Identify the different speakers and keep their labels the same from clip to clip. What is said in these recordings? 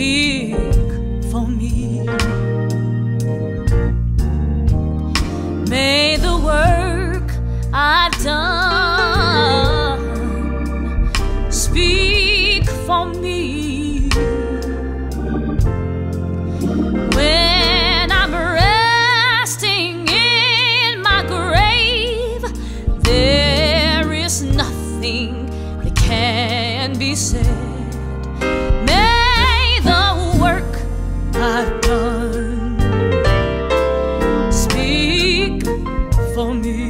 Speaker 1: speak for me. May the work I've done speak for me. When I'm resting in my grave, there is nothing that can be said. speak for me.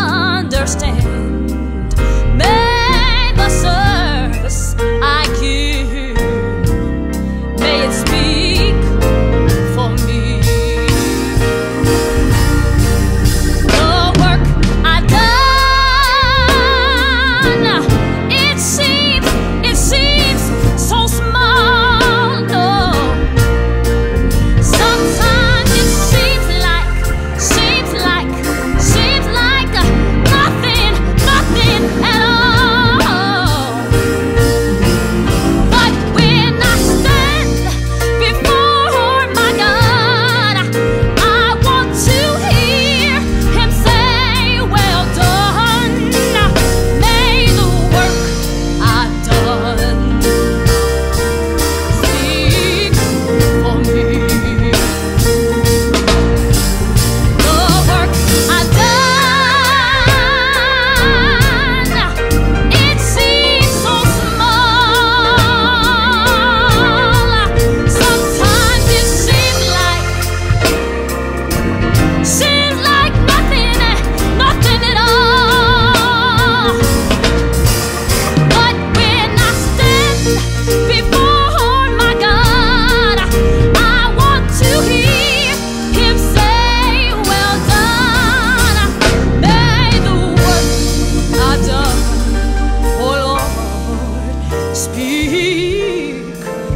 Speaker 1: understand.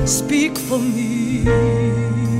Speaker 1: speak for me.